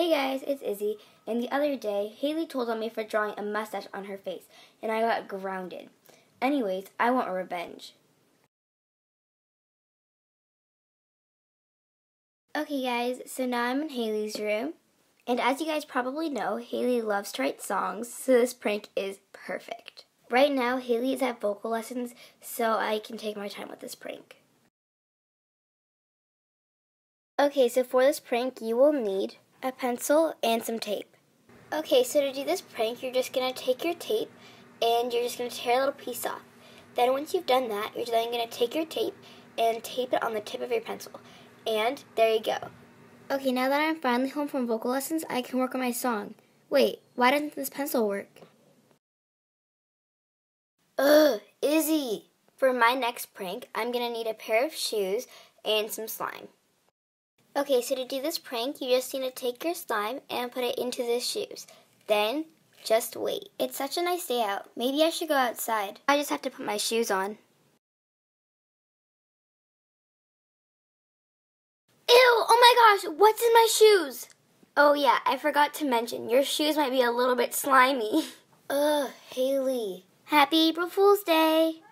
Hey guys, it's Izzy, and the other day, Haley told on me for drawing a mustache on her face, and I got grounded. Anyways, I want revenge. Okay guys, so now I'm in Haley's room, and as you guys probably know, Haley loves to write songs, so this prank is perfect. Right now, Haley is at vocal lessons, so I can take my time with this prank. Okay, so for this prank, you will need a pencil and some tape. Okay, so to do this prank, you're just going to take your tape and you're just going to tear a little piece off. Then once you've done that, you're then going to take your tape and tape it on the tip of your pencil. And there you go. Okay, now that I'm finally home from vocal lessons, I can work on my song. Wait, why doesn't this pencil work? Ugh, Izzy! For my next prank, I'm going to need a pair of shoes and some slime. Okay, so to do this prank, you just need to take your slime and put it into the shoes. Then, just wait. It's such a nice day out. Maybe I should go outside. I just have to put my shoes on. Ew! Oh my gosh! What's in my shoes? Oh yeah, I forgot to mention, your shoes might be a little bit slimy. Ugh, Haley. Happy April Fool's Day!